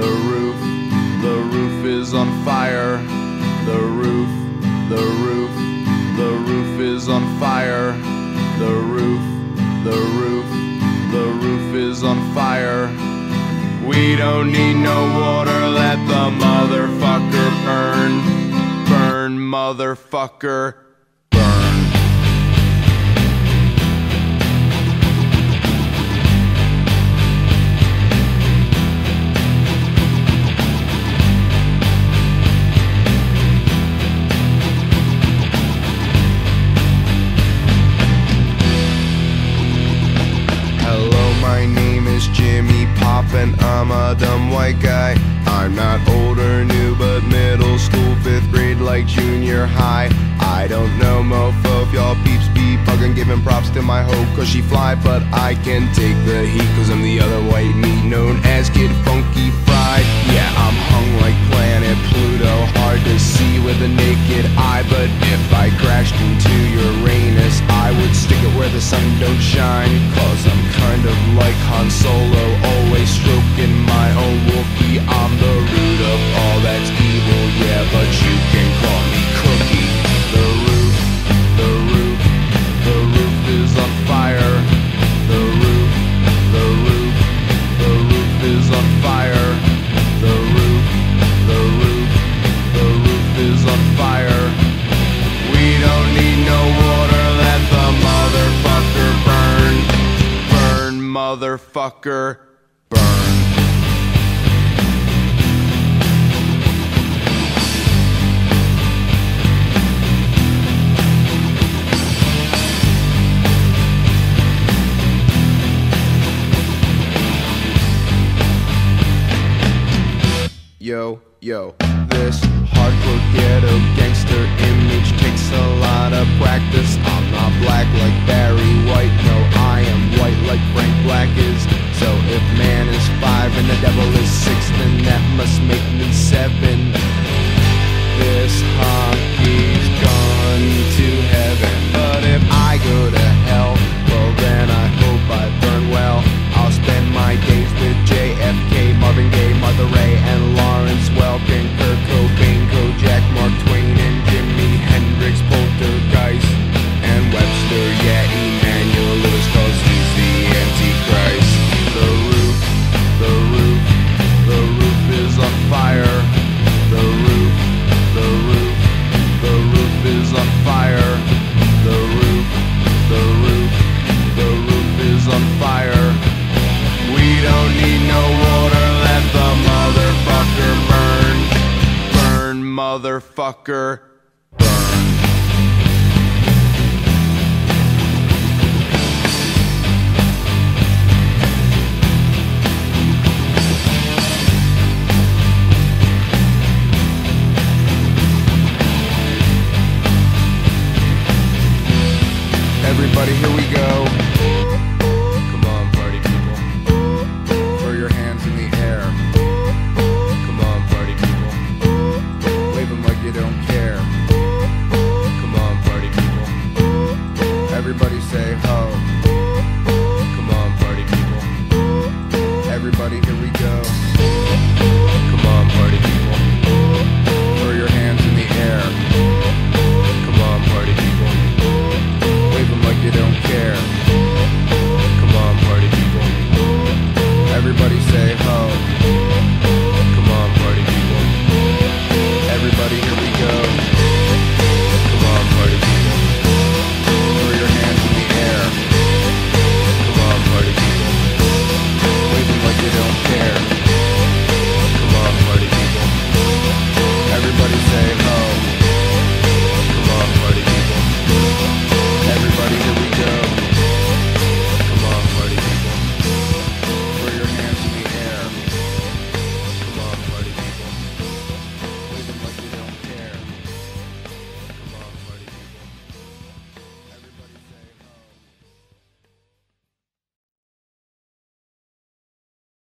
The roof, the roof is on fire. The roof, the roof, the roof is on fire. The roof, the roof, the roof is on fire. We don't need no water, let the motherfucker burn. Burn, motherfucker. I'm a dumb white guy. I'm not old or new, but middle school, fifth grade, like junior high. I don't know, mofo, if y'all peeps be bugging, giving props to my hoe, cause she fly, but I can take the heat, cause I'm the other white meat known as Kid Funky Fried. Yeah, I'm hung like planet Pluto, hard to see with a naked eye, but if I crashed into Uranus, I would stick it where the sun don't shine, cause I'm kind of like Han Solo, motherfucker, burn. Yo, yo, this hardcore ghetto gangster image takes a lot of practice. Devil is six, then that must make me seven. Motherfucker. Everybody, here we go. here we go.